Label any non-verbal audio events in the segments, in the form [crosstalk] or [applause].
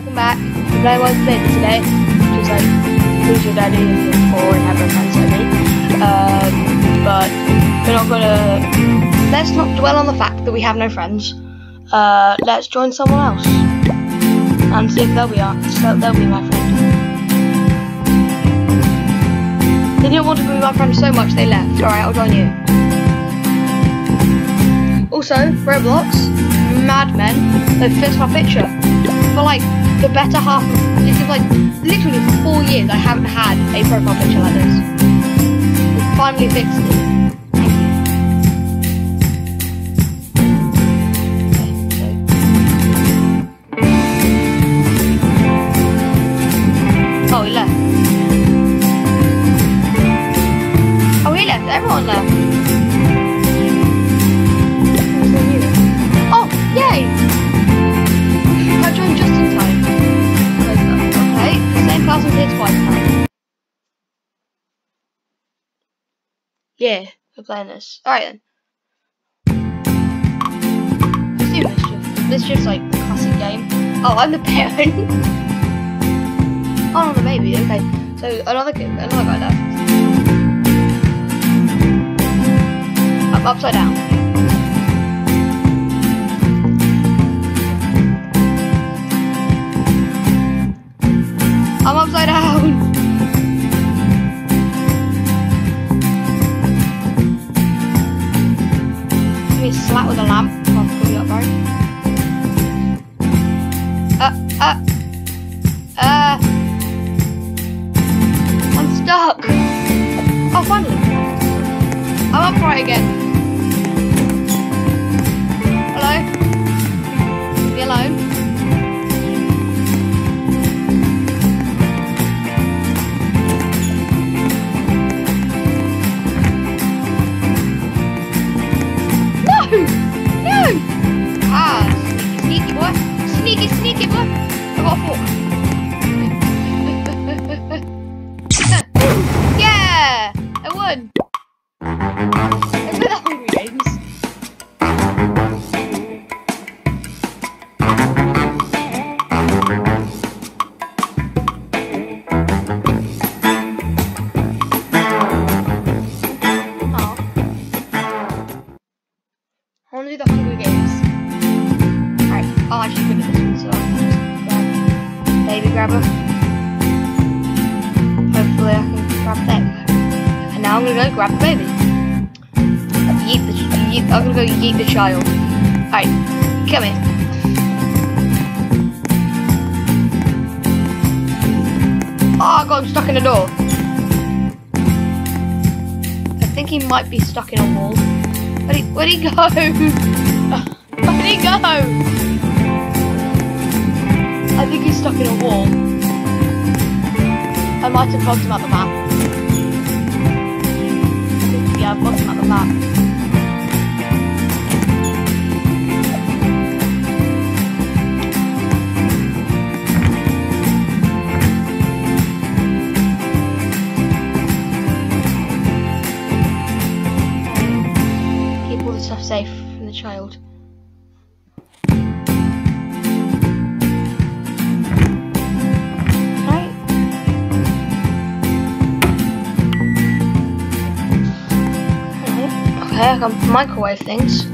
welcome back. We're playing Words Baby today, which is like Who's Your Daddy and you're four and have a friends like me. Um, but we're not gonna. Let's not dwell on the fact that we have no friends. Uh, let's join someone else and see if they'll be our, so they'll be my friend. They didn't want to be my friend so much they left. Alright, I'll join you. Also, Roblox, Mad Men, they fixed my picture. For like the better half of this is like literally four years I haven't had a profile picture like this. They finally fixed it. Yeah, we're playing this. Alright then. Let's do Mischief. Mischief's like the classic game. Oh, I'm the parent. oh, I'm the baby. Okay, so another kid, another guy left. I'm upside down. Stuck. Oh, finally. I'm upright again. Hello? Me alone. No! No! Ah, sneaky, sneaky boy. Sneaky, sneaky boy. I got a fork. Oh, I'm gonna go grab the baby. Yeet the, yeet, I'm gonna go yeet the child. Alright, come here. Oh, god, I got him stuck in the door. I think he might be stuck in a wall. Where'd he, where'd he go? [laughs] Where'd he go? I think he's stuck in a wall. I might have bugged him at the map. Yeah, I bugged him at the map. Stuff safe from the child. Okay, I can microwave things.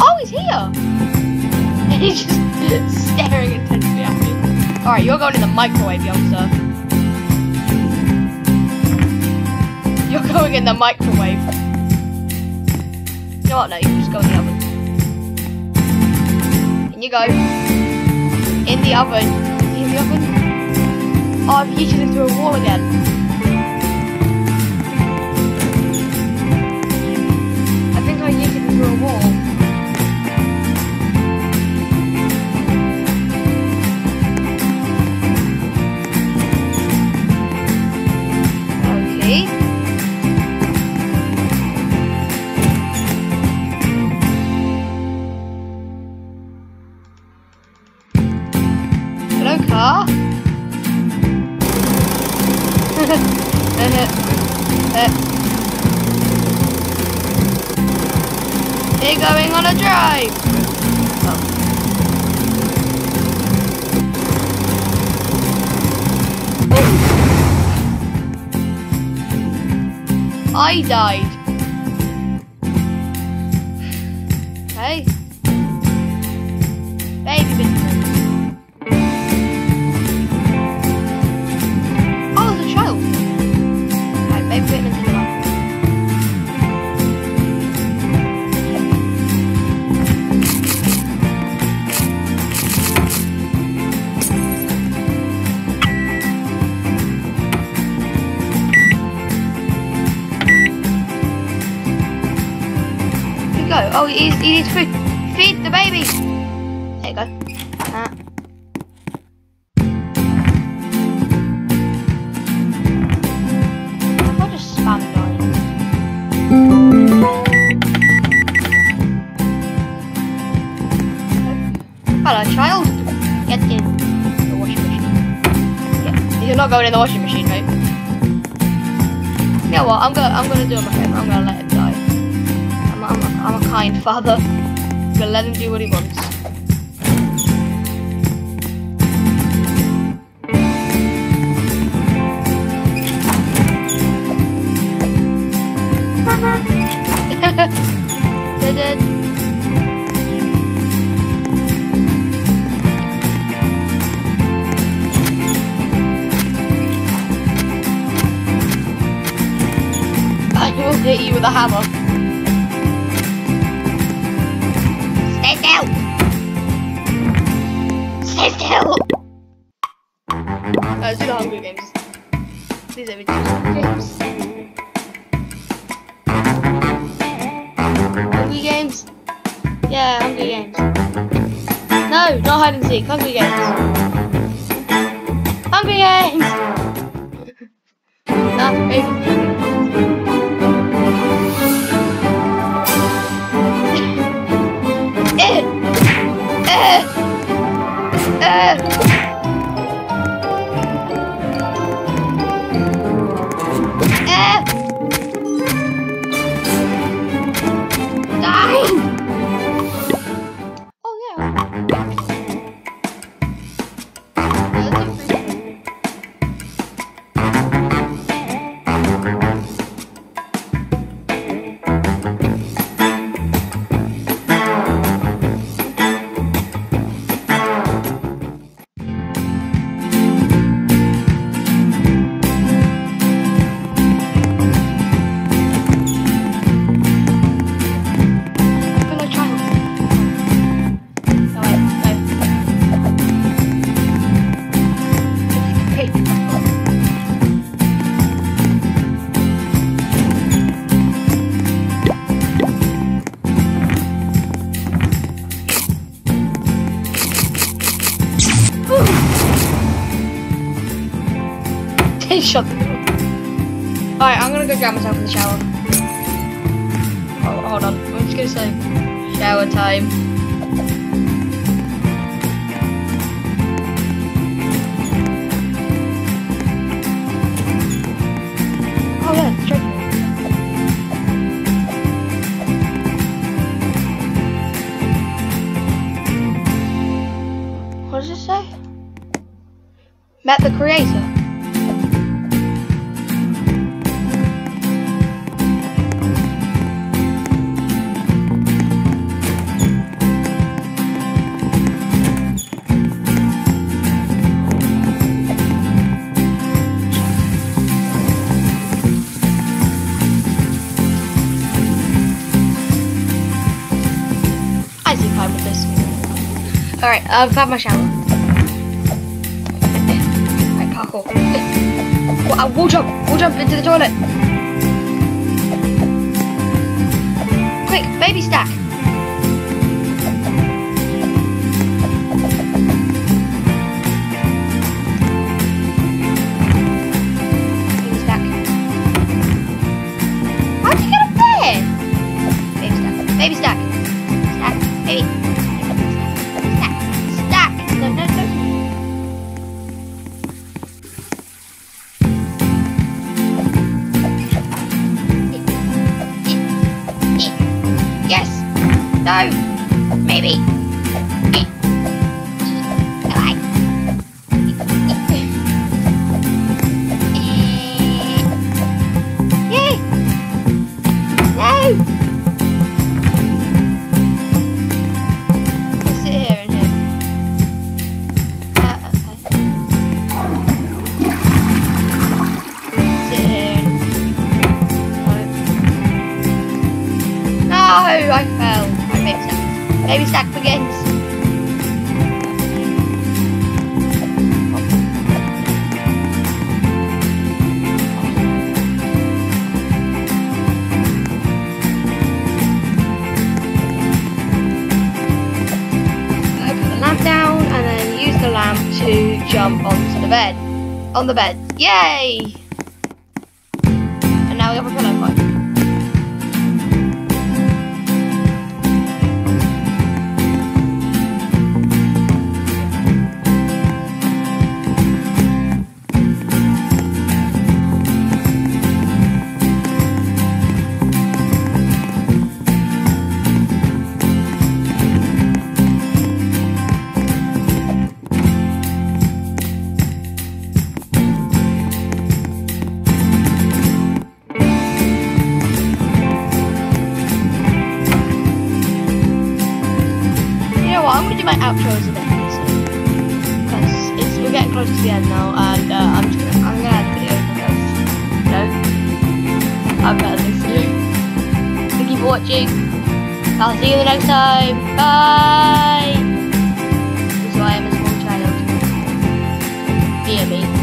Oh, he's here! [laughs] He's just staring intensely at me. Alright, you're going in the microwave, youngster. You're going in the microwave. Know what? No, you just go in the oven. In you go. In the oven. In the oven. Oh, I've yeeted through a wall again. They're going on a drive. Oh. I died. Go. Oh, he, needs food. Feed the baby. There you go. Ah. I'll just spam nine. Hello, child. Get in the washing machine. Yeah, you're not going in the washing machine, mate. You know what? I'm gonna, I'm gonna do it my own. I'm gonna let die. I'm, a, kind father. I'm gonna let him do what he wants. [laughs] I will hit you with a hammer. Still! Stay still! Let's do the Hunger Games. These are videos. Hunger Games. Hunger Games? Yeah, Hunger Games. No, not hide and seek. Hunger Games. Hunger Games! [laughs] no, Alright, I'm gonna go grab myself in the shower. Oh, hold on. I'm just gonna say shower time. Oh yeah. What does it say? Met the creator. Alright, I've had my shower. Right, parkour. Wa- uh, Wall jump! Wall jump into the toilet! Quick, baby stack! Stack. Stack begins. to knock down and then use the lamp to jump onto the bed. On the bed. Yay! And now we have a pillow fight. I'm gonna do my outros a bit because it's we're getting close to the end now, and uh, I'm just gonna I'm gonna end the video because you know I've got things to do. Thank you for watching. I'll see you the next time. Bye. Is why I'm a small child. Dear me.